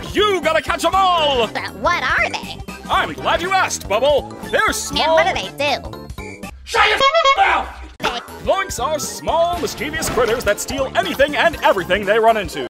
Ah, you gotta catch them all! But what are they? I'm glad you asked, Bubble. They're small. And what do they do? Shut your mouth. Gloinks are small, mischievous critters that steal anything and everything they run into.